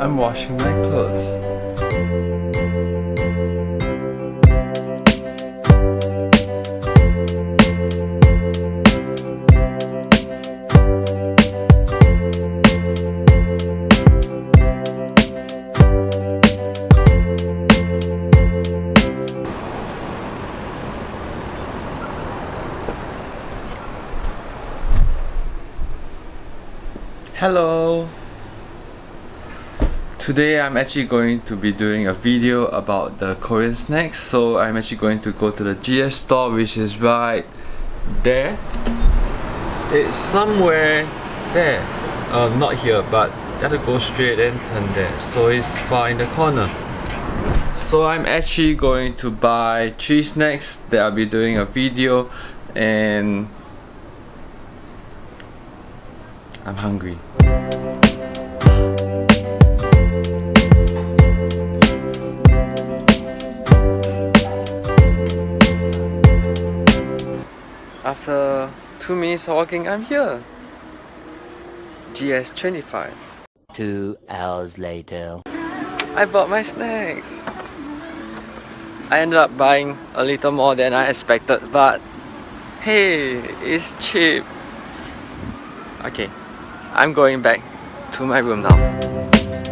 I'm washing my clothes. Hello! Today I'm actually going to be doing a video about the Korean snacks. So I'm actually going to go to the GS store which is right there. It's somewhere there. Uh, not here but you have to go straight and turn there. So it's far in the corner. So I'm actually going to buy three snacks that I'll be doing a video and I'm hungry. After 2 minutes walking, I'm here. GS25. Two hours later. I bought my snacks. I ended up buying a little more than I expected, but hey, it's cheap. Okay, I'm going back to my room now.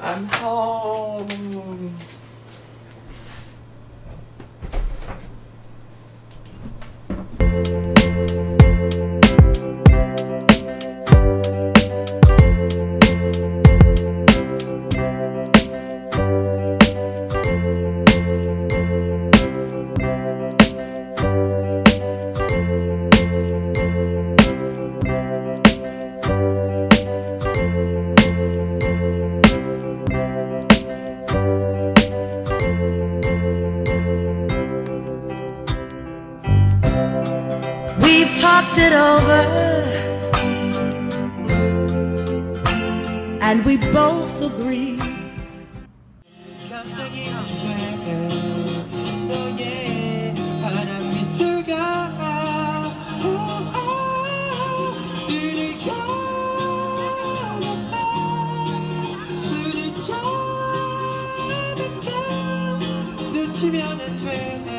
I'm home. We've talked it over, and we both agree. 술을 짜는가 놓치면은 돼